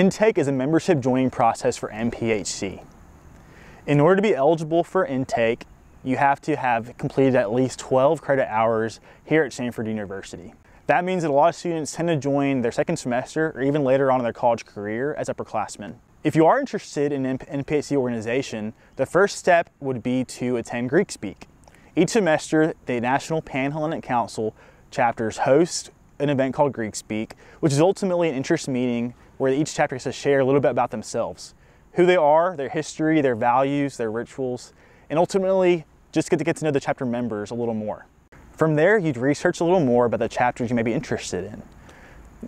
Intake is a membership joining process for NPHC. In order to be eligible for intake, you have to have completed at least 12 credit hours here at Samford University. That means that a lot of students tend to join their second semester or even later on in their college career as upperclassmen. If you are interested in NPHC organization, the first step would be to attend Greek Speak. Each semester, the National Panhellenic Council chapters host an event called Greek Speak, which is ultimately an interest meeting where each chapter gets to share a little bit about themselves, who they are, their history, their values, their rituals, and ultimately just get to get to know the chapter members a little more. From there, you'd research a little more about the chapters you may be interested in.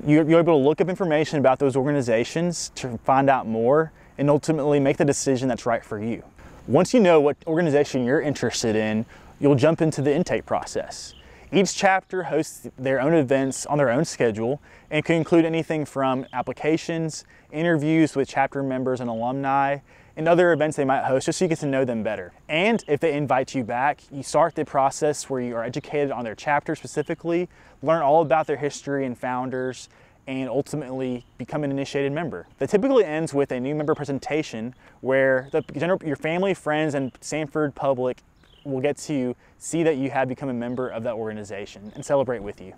You're able to look up information about those organizations to find out more and ultimately make the decision that's right for you. Once you know what organization you're interested in, you'll jump into the intake process. Each chapter hosts their own events on their own schedule and can include anything from applications, interviews with chapter members and alumni, and other events they might host just so you get to know them better. And if they invite you back, you start the process where you are educated on their chapter specifically, learn all about their history and founders, and ultimately become an initiated member. That typically ends with a new member presentation where the your family, friends, and Samford public will get to see that you have become a member of that organization and celebrate with you.